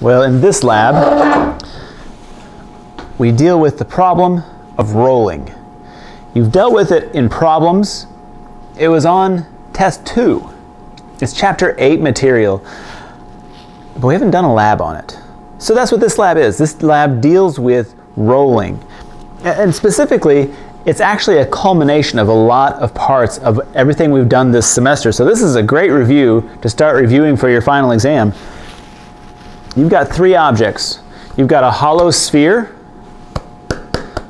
Well, in this lab, we deal with the problem of rolling. You've dealt with it in problems. It was on test two. It's chapter eight material, but we haven't done a lab on it. So that's what this lab is. This lab deals with rolling. And specifically, it's actually a culmination of a lot of parts of everything we've done this semester. So this is a great review to start reviewing for your final exam. You've got three objects. You've got a hollow sphere.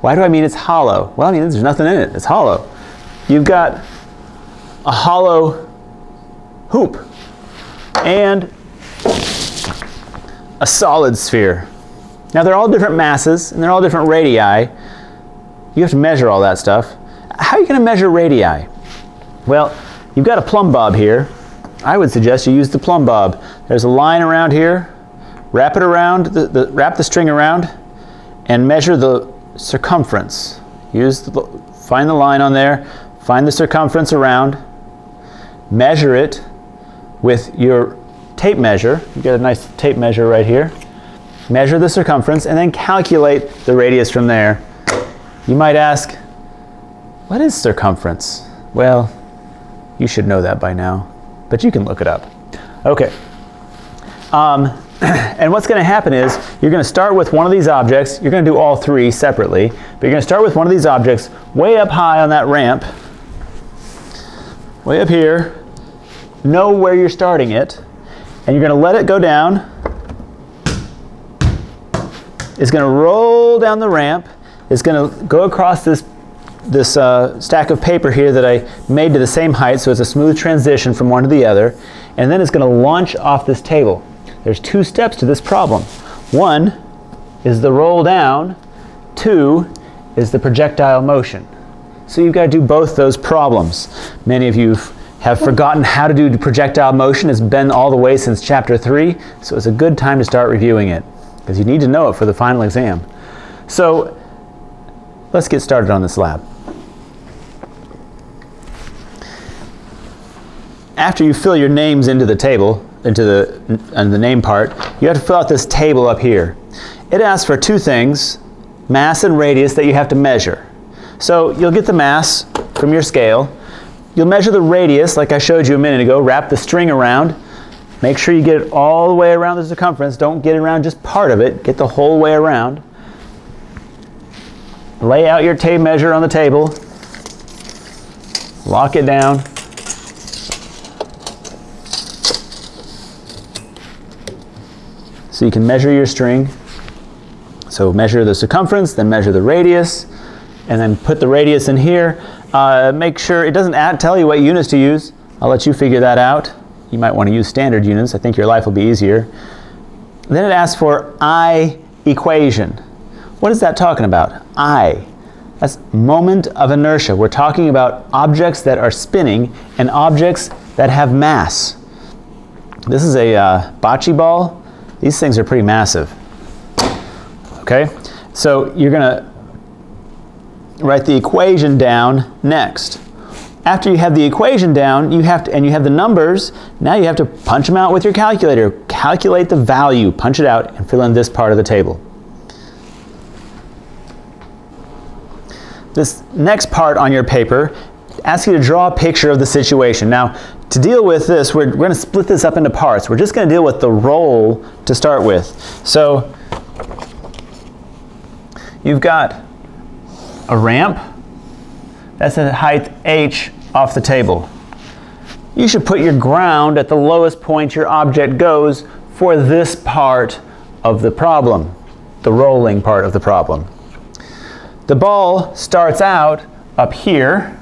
Why do I mean it's hollow? Well, I mean there's nothing in it. It's hollow. You've got a hollow hoop and a solid sphere. Now they're all different masses and they're all different radii. You have to measure all that stuff. How are you going to measure radii? Well, you've got a plumb bob here. I would suggest you use the plumb bob. There's a line around here. Wrap it around, the, the, wrap the string around, and measure the circumference. Use the, find the line on there, find the circumference around, measure it with your tape measure. You get a nice tape measure right here. Measure the circumference and then calculate the radius from there. You might ask, what is circumference? Well, you should know that by now, but you can look it up. Okay. Um, and what's going to happen is you're going to start with one of these objects. You're going to do all three separately, but you're going to start with one of these objects way up high on that ramp, way up here. Know where you're starting it, and you're going to let it go down. It's going to roll down the ramp, It's going to go across this, this uh, stack of paper here that I made to the same height, so it's a smooth transition from one to the other, and then it's going to launch off this table. There's two steps to this problem. One is the roll down, two is the projectile motion. So you've got to do both those problems. Many of you have forgotten how to do projectile motion. It's been all the way since chapter three, so it's a good time to start reviewing it because you need to know it for the final exam. So Let's get started on this lab. After you fill your names into the table, into the, and the name part, you have to fill out this table up here. It asks for two things, mass and radius that you have to measure. So you'll get the mass from your scale. You'll measure the radius, like I showed you a minute ago, wrap the string around. Make sure you get it all the way around the circumference. Don't get around just part of it. Get the whole way around. Lay out your tape measure on the table. Lock it down. So you can measure your string. So measure the circumference, then measure the radius, and then put the radius in here. Uh, make sure it doesn't add, tell you what units to use. I'll let you figure that out. You might want to use standard units. I think your life will be easier. Then it asks for I equation. What is that talking about? I. That's moment of inertia. We're talking about objects that are spinning and objects that have mass. This is a uh, bocce ball. These things are pretty massive. Okay, so you're going to write the equation down next. After you have the equation down, you have to, and you have the numbers, now you have to punch them out with your calculator. Calculate the value, punch it out, and fill in this part of the table. This next part on your paper asks you to draw a picture of the situation. Now, to deal with this, we're, we're going to split this up into parts. We're just going to deal with the roll to start with. So, you've got a ramp. That's at height h off the table. You should put your ground at the lowest point your object goes for this part of the problem, the rolling part of the problem. The ball starts out up here.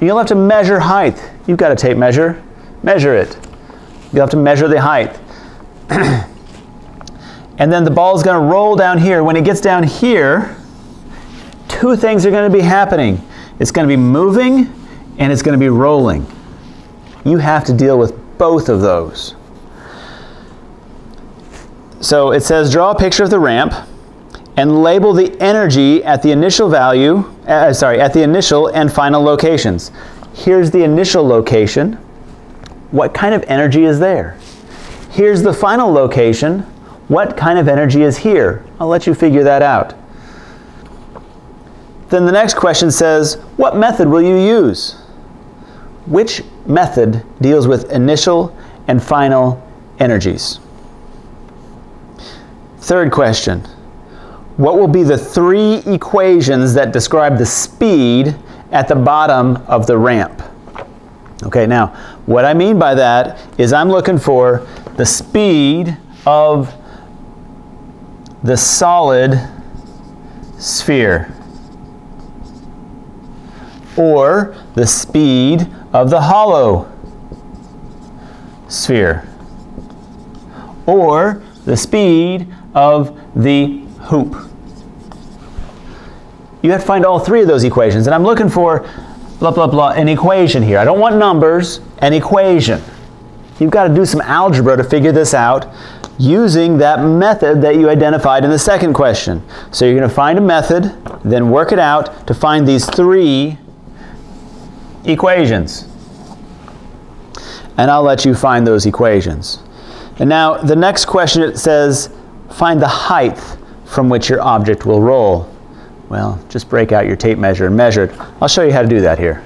You'll have to measure height. You've got a tape measure. Measure it. You'll have to measure the height. and then the ball is going to roll down here. When it gets down here, two things are going to be happening. It's going to be moving and it's going to be rolling. You have to deal with both of those. So it says draw a picture of the ramp and label the energy at the initial value, uh, sorry, at the initial and final locations. Here's the initial location. What kind of energy is there? Here's the final location. What kind of energy is here? I'll let you figure that out. Then the next question says, what method will you use? Which method deals with initial and final energies? Third question, what will be the three equations that describe the speed at the bottom of the ramp? Okay, now, what I mean by that is I'm looking for the speed of the solid sphere or the speed of the hollow sphere or the speed of the hoop. You have to find all three of those equations and I'm looking for blah blah blah an equation here. I don't want numbers, an equation. You've got to do some algebra to figure this out using that method that you identified in the second question. So you're going to find a method, then work it out to find these three equations. And I'll let you find those equations. And now the next question it says find the height from which your object will roll. Well, just break out your tape measure and measure it. I'll show you how to do that here.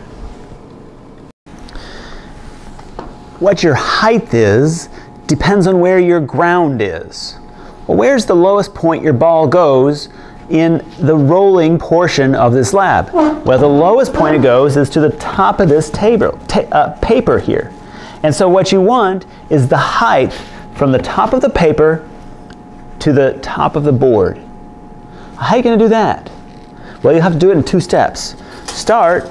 What your height is depends on where your ground is. Well, where's the lowest point your ball goes in the rolling portion of this lab? Well, the lowest point it goes is to the top of this table, ta uh, paper here. And so what you want is the height from the top of the paper to the top of the board. How are you going to do that? Well, you have to do it in two steps. Start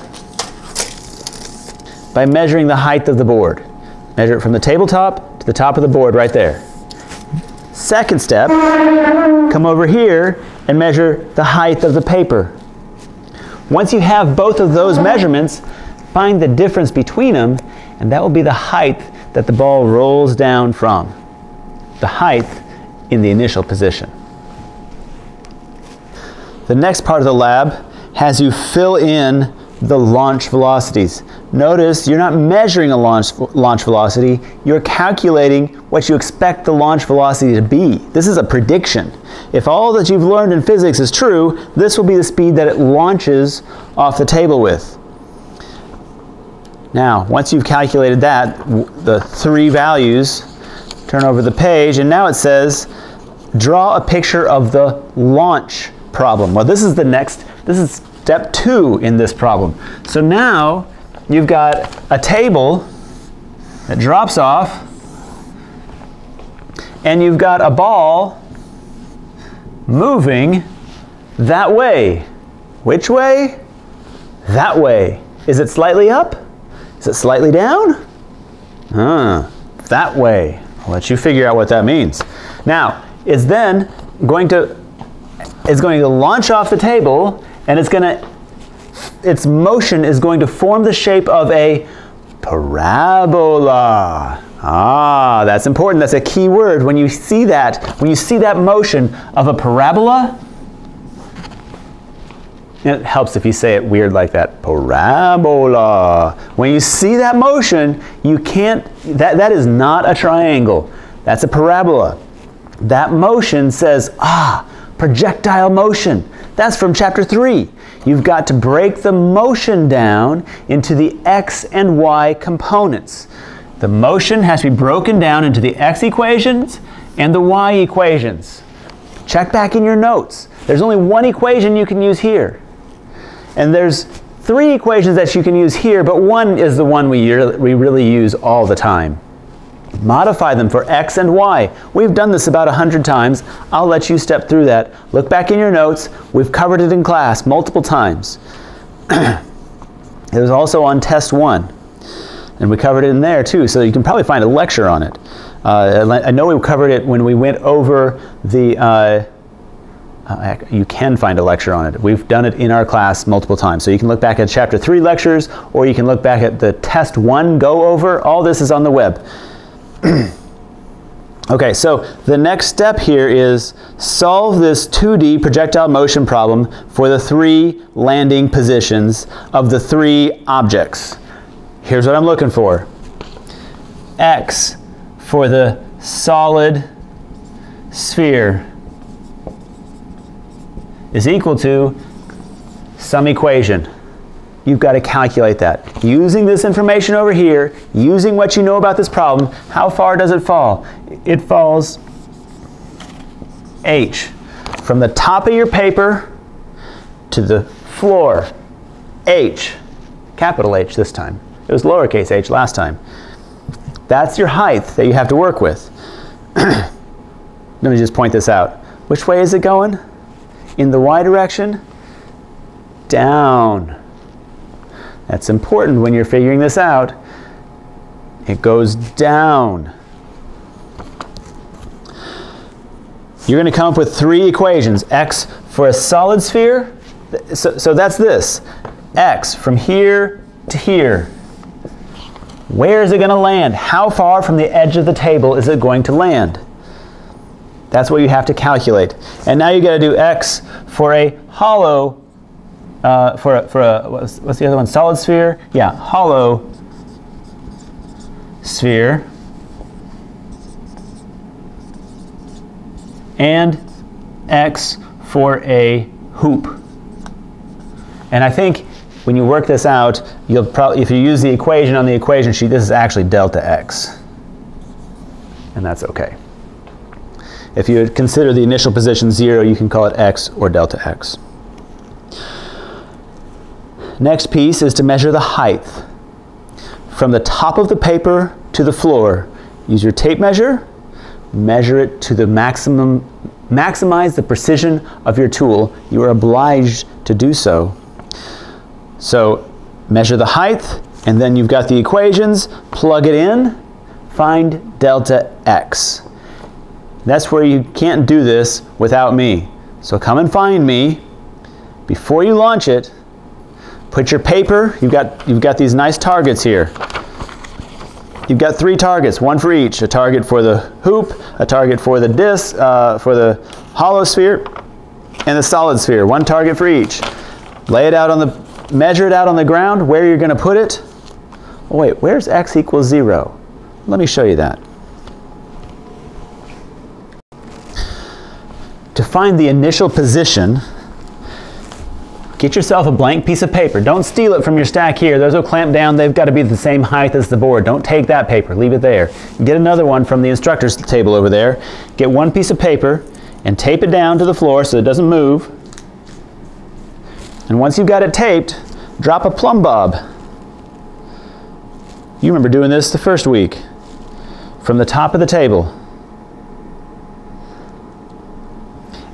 by measuring the height of the board. Measure it from the tabletop to the top of the board right there. Second step, come over here and measure the height of the paper. Once you have both of those measurements, find the difference between them, and that will be the height that the ball rolls down from. The height in the initial position. The next part of the lab has you fill in the launch velocities. Notice you're not measuring a launch, launch velocity, you're calculating what you expect the launch velocity to be. This is a prediction. If all that you've learned in physics is true, this will be the speed that it launches off the table with. Now, once you've calculated that, the three values, turn over the page, and now it says, draw a picture of the launch problem. Well, this is the next, this is step two in this problem. So now you've got a table that drops off and you've got a ball moving that way. Which way? That way. Is it slightly up? Is it slightly down? Ah, that way. I'll let you figure out what that means. Now, it's then going to is going to launch off the table and it's going to its motion is going to form the shape of a parabola. Ah, that's important. That's a key word. When you see that, when you see that motion of a parabola, it helps if you say it weird like that. Parabola. When you see that motion, you can't, that, that is not a triangle. That's a parabola. That motion says, ah, projectile motion. That's from chapter 3. You've got to break the motion down into the x and y components. The motion has to be broken down into the x equations and the y equations. Check back in your notes. There's only one equation you can use here. And there's three equations that you can use here, but one is the one we, we really use all the time. Modify them for x and y. We've done this about a hundred times. I'll let you step through that. Look back in your notes. We've covered it in class multiple times. it was also on test one. And we covered it in there too, so you can probably find a lecture on it. Uh, I know we covered it when we went over the uh, uh, you can find a lecture on it. We've done it in our class multiple times. So you can look back at chapter 3 lectures or you can look back at the test 1 go over. All this is on the web. okay, so the next step here is solve this 2D projectile motion problem for the three landing positions of the three objects. Here's what I'm looking for. X for the solid sphere is equal to some equation. You've got to calculate that. Using this information over here, using what you know about this problem, how far does it fall? It falls h from the top of your paper to the floor. h, capital H this time. It was lowercase h last time. That's your height that you have to work with. Let me just point this out. Which way is it going? In the y direction? Down. That's important when you're figuring this out. It goes down. You're going to come up with three equations. x for a solid sphere. So, so that's this. x from here to here. Where is it going to land? How far from the edge of the table is it going to land? That's what you have to calculate. And now you got to do x for a hollow, uh, for a, for a what's, what's the other one? Solid sphere? Yeah, hollow sphere. And x for a hoop. And I think when you work this out, you'll probably, if you use the equation on the equation sheet, this is actually delta x. And that's okay. If you consider the initial position 0, you can call it x or delta x. Next piece is to measure the height. From the top of the paper to the floor, use your tape measure, measure it to the maximum, maximize the precision of your tool. You are obliged to do so. So measure the height, and then you've got the equations, plug it in, find delta x. That's where you can't do this without me. So come and find me. Before you launch it, put your paper, you've got, you've got these nice targets here. You've got three targets, one for each. A target for the hoop, a target for the disc, uh, for the hollow sphere, and the solid sphere. One target for each. Lay it out on the, measure it out on the ground, where you're gonna put it. Oh wait, where's x equals zero? Let me show you that. to find the initial position, get yourself a blank piece of paper. Don't steal it from your stack here. Those will clamp down. They've got to be the same height as the board. Don't take that paper. Leave it there. Get another one from the instructor's table over there. Get one piece of paper and tape it down to the floor so it doesn't move. And once you've got it taped, drop a plumb bob. You remember doing this the first week. From the top of the table.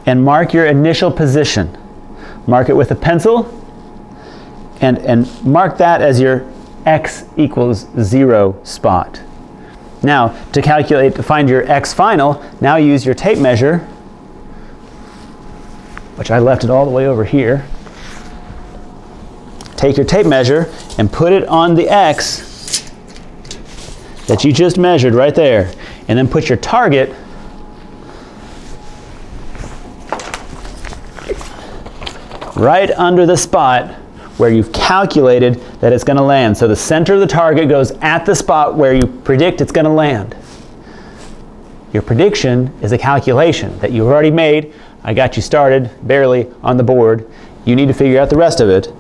and mark your initial position. Mark it with a pencil and, and mark that as your x equals zero spot. Now, to calculate, to find your x final, now use your tape measure, which I left it all the way over here. Take your tape measure and put it on the x that you just measured right there. And then put your target right under the spot where you've calculated that it's going to land. So the center of the target goes at the spot where you predict it's going to land. Your prediction is a calculation that you've already made. I got you started barely on the board. You need to figure out the rest of it.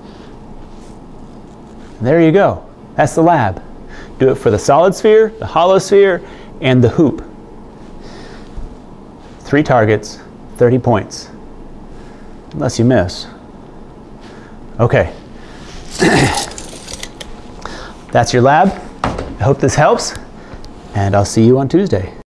There you go. That's the lab. Do it for the solid sphere, the hollow sphere, and the hoop. Three targets, 30 points. Unless you miss. Okay. That's your lab. I hope this helps, and I'll see you on Tuesday.